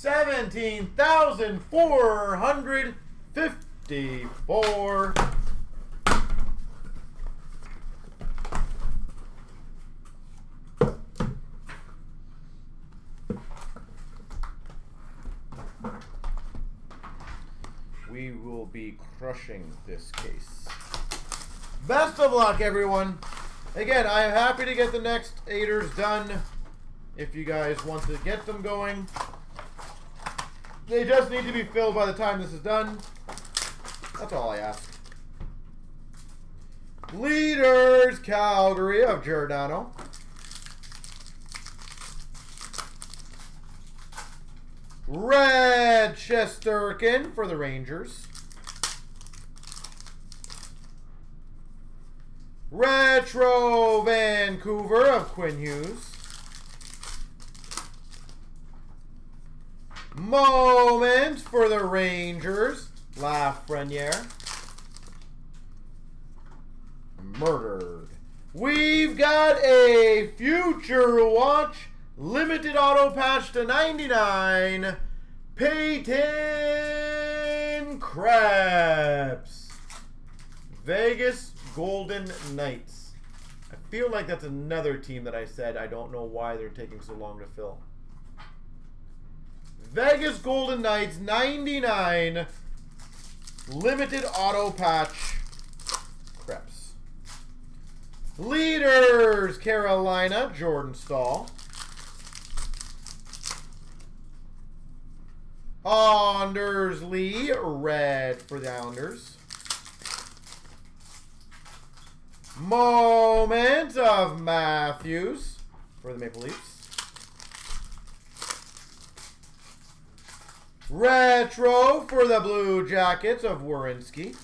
17,454. We will be crushing this case. Best of luck, everyone. Again, I am happy to get the next Aiders done. If you guys want to get them going. They just need to be filled by the time this is done. That's all I ask. Leaders, Calgary of Giordano. Red Shesterkin for the Rangers. Retro Vancouver of Quinn Hughes. Moment for the Rangers. Lafreniere. Murdered. We've got a Future Watch limited auto patch to 99. Peyton Krebs. Vegas Golden Knights. I feel like that's another team that I said I don't know why they're taking so long to fill. Vegas Golden Knights 99 limited auto patch Krebs. Leaders Carolina Jordan Staal. Anders Lee red for the Islanders. Moment of Matthews for the Maple Leafs. Retro for the Blue Jackets of Werenski.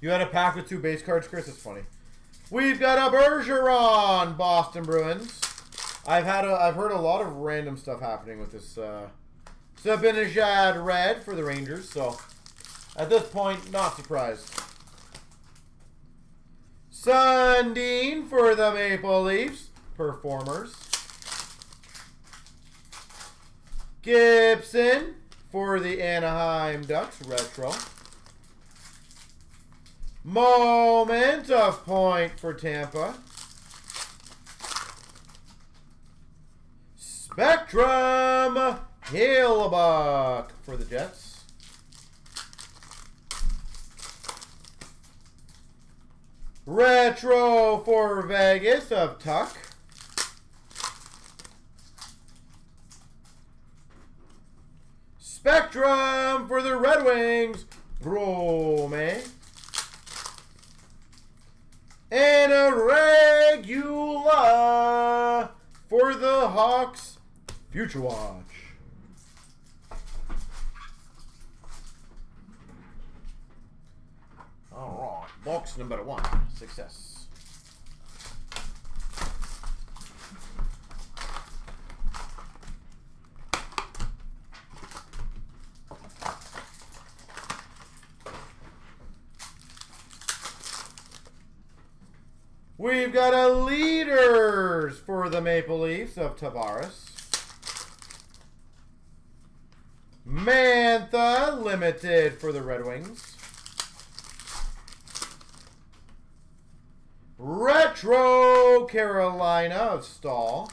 You had a pack with two base cards, Chris? It's funny. We've got a Bergeron, Boston Bruins. I've had a, I've heard a lot of random stuff happening with this uh, Zibanejad red for the Rangers. So at this point, not surprised. Sundin for the Maple Leafs. Performers. Gibson for the Anaheim Ducks. Retro. Moment of point for Tampa. Spectrum Hellebuyck for the Jets. Retro for Vegas of Tuch. Spectrum for the Red Wings, Rome. And a regular for the Hawks, Future Watch. All right, box number one, success. We've got a leaders for the Maple Leafs of Tavares. Mantha limited for the Red Wings. Retro Carolina of Staal.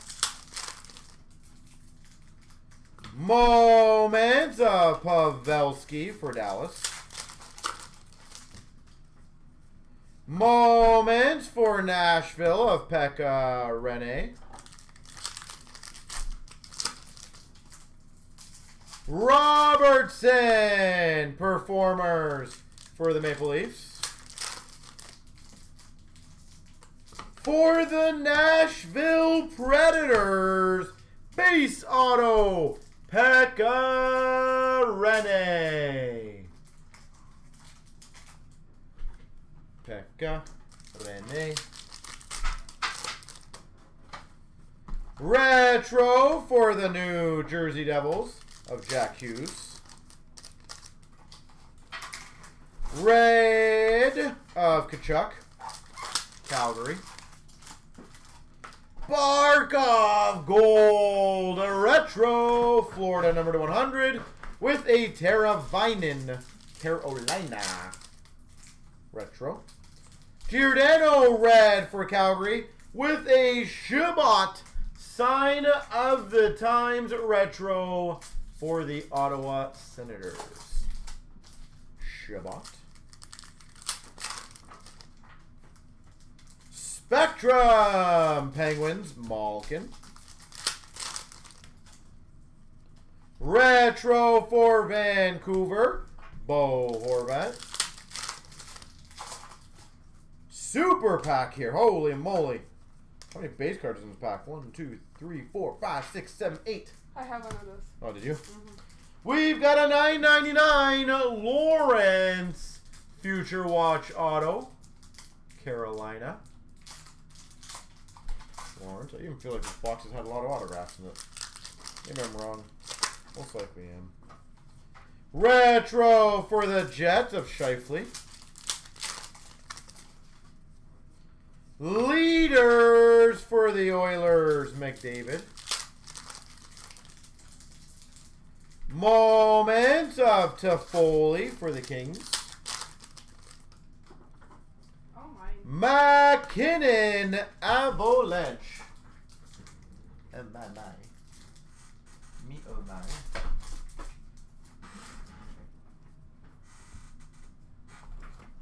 Moment of Pavelski for Dallas. Moments for Nashville of Pekka Rinne. Robertson performers for the Maple Leafs. For the Nashville Predators, base auto, Pekka Rinne. Pekka Rinne. Retro for the New Jersey Devils of Jack Hughes. Red of Tkachuk, Calgary. Barkov Gold, retro. Florida number to 100 with a Terra Vinen, Carolina. Retro. Giordano red for Calgary with a Chabot sign of the times retro for the Ottawa Senators. Chabot. Spectrum Penguins, Malkin. Retro for Vancouver, Bo Horvat. Super pack here. Holy moly. How many base cards in this pack? One, two, three, four, five, six, seven, eight. I have one of those. Oh, did you? Mm-hmm. We've got a 9.99 Lawrence Future Watch Auto, Carolina. Lawrence. I even feel like this box has had a lot of autographs in it. Maybe I'm wrong. Most likely am. Retro for the Jets of Scheifele. Leaders for the Oilers, McDavid. Moment of Toffoli for the Kings. Oh my. MacKinnon Avalanche. And my my. Me oh my.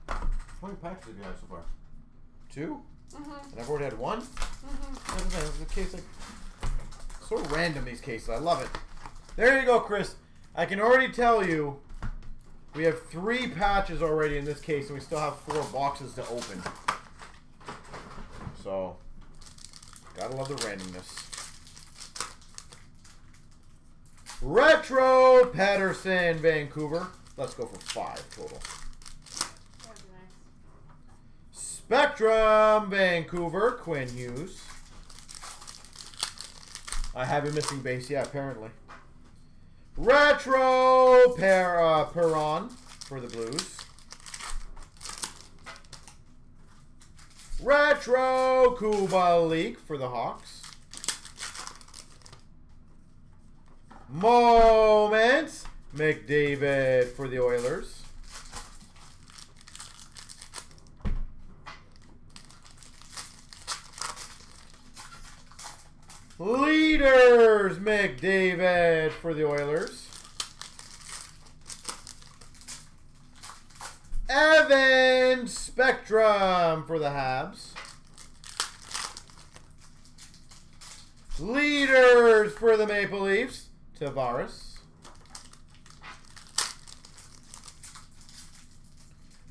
How many packs have you had so far? Two? Mm-hmm. And I've already had one? Mm-hmm. The thing, it's a case like so random these cases. I love it. There you go, Chris. I can already tell you we have three patches already in this case, and we still have four boxes to open. So gotta love the randomness. Retro Pettersson, Vancouver. Let's go for five total. Spectrum, Vancouver, Quinn Hughes. I have a missing base, yeah, apparently. Retro per, Perron for the Blues. Retro Kubalik for the Hawks. Moments McDavid for the Oilers. McDavid for the Oilers. Evan Spectrum for the Habs. Leaders for the Maple Leafs. Tavares.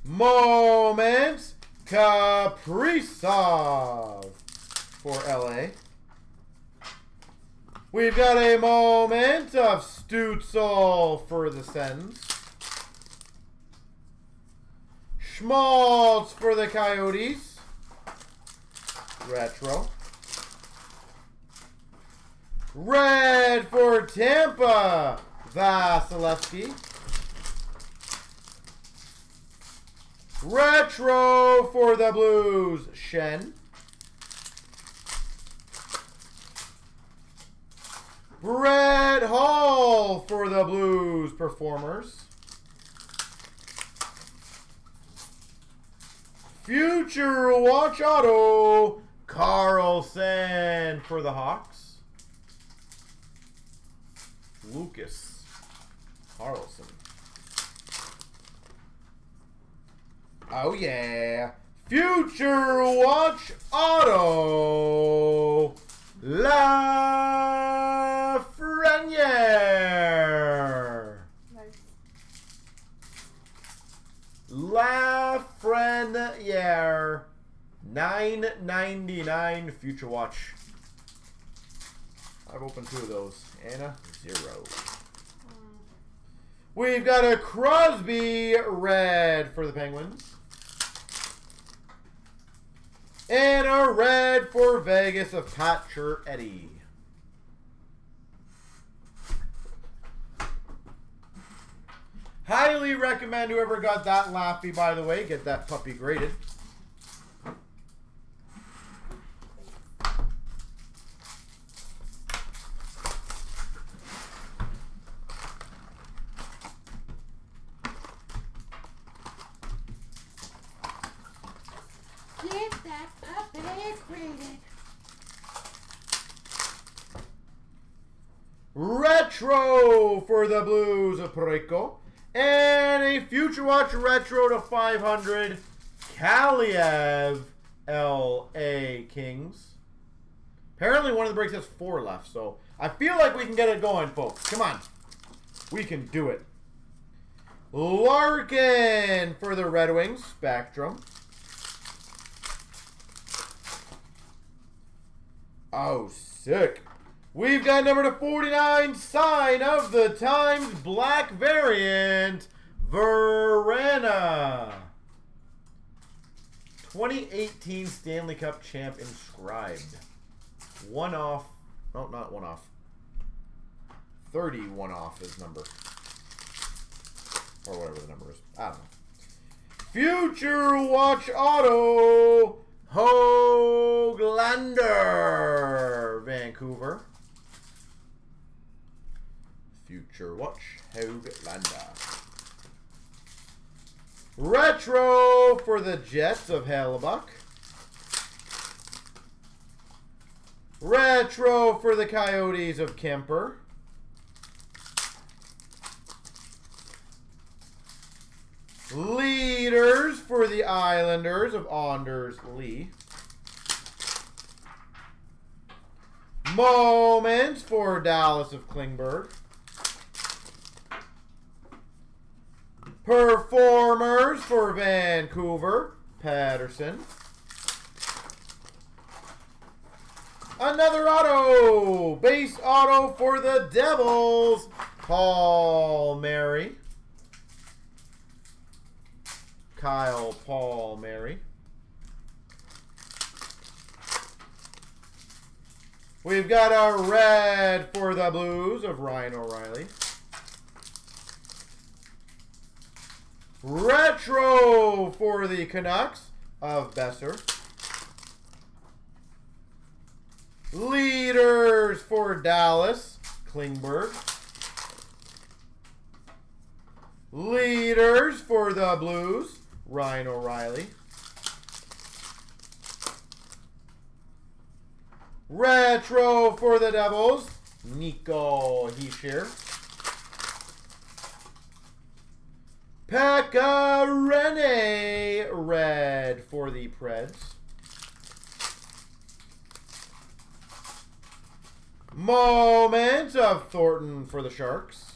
Moments Kaprizov for LA. We've got a moment of Stutzle for the Sens. Schmaltz for the Coyotes. Retro. Red for Tampa. Vasilevskiy. Retro for the Blues. Schenn. Brett Hull for the Blues performers. Future Watch Auto Carlsson for the Hawks. Lucas Carlsson. Oh yeah. Future Watch Auto Lafreniere. Nice. Lafreniere. 999 Future Watch. I've opened two of those. Anna, zero. Mm. We've got a Crosby red for the Penguins. And a red for Vegas of Pacioretty. Highly recommend whoever got that Laffy, by the way, get that puppy graded. Retro for Blues of Parayko. And a Future Watch Retro to 500. Kaliyev LA Kings. Apparently one of the breaks has four left, so I feel like we can get it going, folks. Come on. We can do it. Larkin for the Red Wings, Spectrum. Oh, sick. We've got number to 49, Sign of the Times, Black Variant, Vrana. 2018 Stanley Cup champ inscribed. One off. No, not one off. 31 off is number. Or whatever the number is. I don't know. Future Watch Auto. Hoglander. Vancouver. Future Watch Hoglander. Retro for the Jets of Hellebuyck. Retro for the Coyotes of Kuemper. Leaders for the Islanders of Anders Lee. Moments for Dallas of Klingberg. Performers for Vancouver, Pettersson. Another auto. Base auto for the Devils, Palmieri. Kyle Palmieri. We've got a red for the Blues of Ryan O'Reilly. Retro for the Canucks of Boeser. Leaders for Dallas, Klingberg. Leaders for the Blues, Ryan O'Reilly. Retro for the Devils, Nico Hischier. Pekka Rinne, red for the Preds. Moment of Thornton for the Sharks.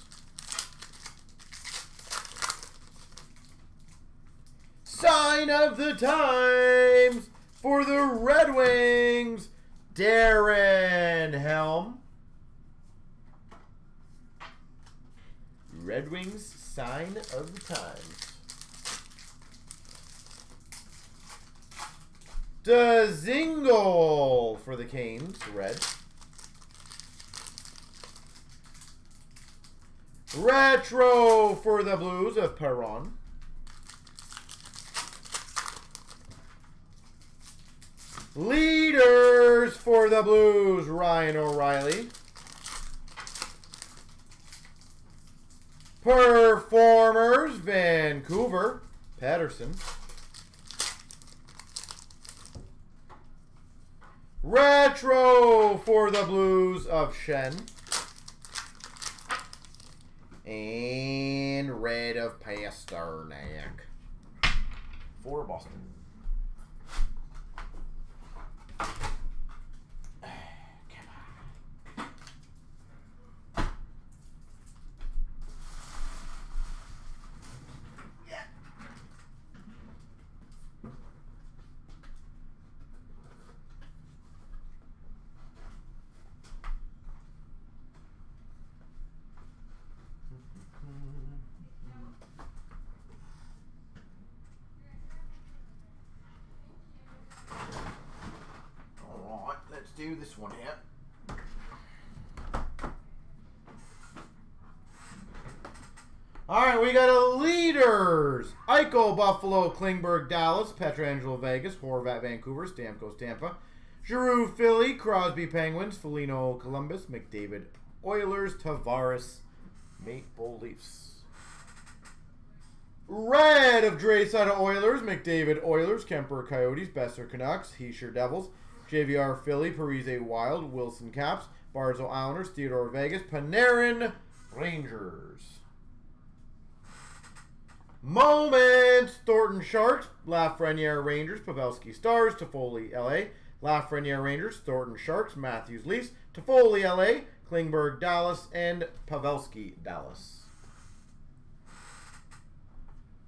Sign of the Times for the Red Wings, Darren Helm. Red Wings sign of the times. Dzingel for the Canes, red. Retro for the Blues of Perron. Leaders for the Blues, Ryan O'Reilly. Performers, Vancouver, Pettersson. Retro for the Blues of Schenn. And red of Pastrnak. For Boston. Alright, let's do this one here. Alright, we got a leaders. Eichel, Buffalo, Klingberg, Dallas, Pietrangelo, Vegas, Horvat, Vancouver, Stamkos, Tampa, Giroux, Philly, Crosby, Penguins, Foligno, Columbus, McDavid, Oilers, Tavares, Maple Leafs. Red of Draisaitl Oilers, McDavid Oilers, Kuemper Coyotes, Boeser Canucks, Hischier Devils, JVR Philly, Parise Wild, Wilson Caps, Barzal Islanders, Theodore Vegas, Panarin Rangers. Moments, Thornton Sharks, Lafreniere Rangers, Pavelski Stars, Toffoli LA, Lafreniere Rangers, Thornton Sharks, Matthews Leafs, Toffoli LA, Klingberg Dallas, and Pavelski Dallas.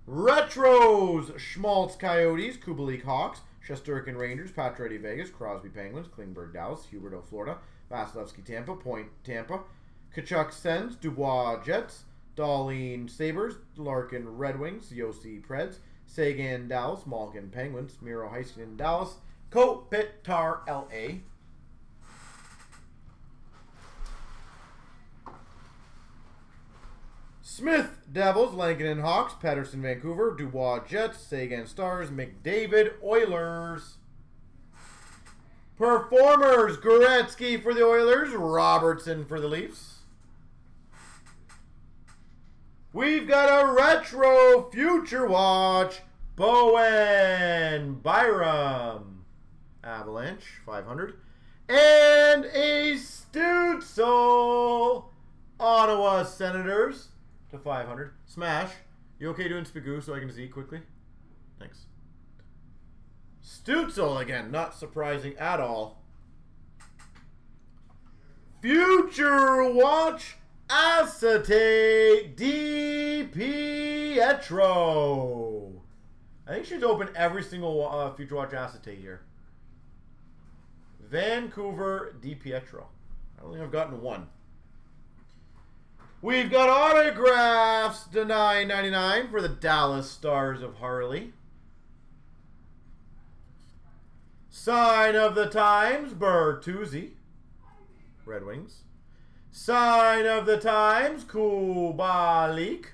Retros, Schmaltz Coyotes, Kubalik Hawks, Shesterkin Rangers, Pacioretty Vegas, Crosby Penguins, Klingberg Dallas, Huberdeau Florida, Vasilevskiy Tampa, Point Tampa, Tkachuk Sens, Dubois Jets, Dahlin Sabres, Larkin Red Wings, Josi Preds, Seguin Dallas, Malkin Penguins, Miro Heiskanen Dallas, Kopitar LA. Smith Devils, Lankinen Hawks, Pettersson Vancouver, Dubois Jets, Seguin Stars, McDavid Oilers. Performers, Gretzky for the Oilers, Robertson for the Leafs. We've got a retro future watch. Bowen Byram. Avalanche, 500. And a Stutzle. Ottawa Senators to 500. Smash. You okay doing Spigoo so I can see quickly? Thanks. Stutzle again, not surprising at all. Future Watch Acetate DiPietro. I think she's open every single uh, Future Watch Acetate here. Vancouver DiPietro. I don't think I've gotten one. We've got autographs to 9.99 for the Dallas Stars of Harley. Sign of the Times, Bertuzzi. Red Wings. Sign of the Times, Kubalik.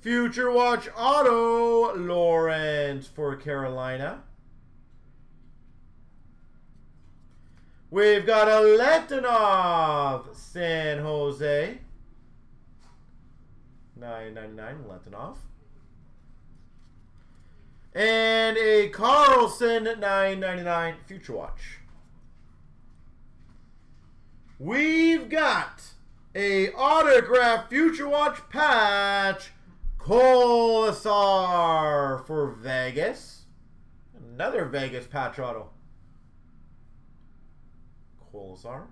Future Watch Auto, Lawrence for Carolina. We've got a Letunov, San Jose. 999 Letunov. And a Carlsson 999 Future Watch. We've got a autograph Future Watch patch Kolesar for Vegas. Another Vegas patch auto. Kolesar.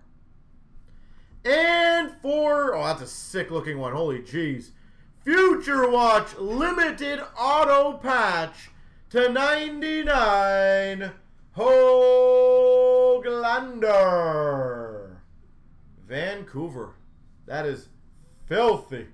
And for, oh, that's a sick looking one. Holy jeez. Future Watch Limited Auto Patch to 99 Hoglander. Vancouver. That is filthy.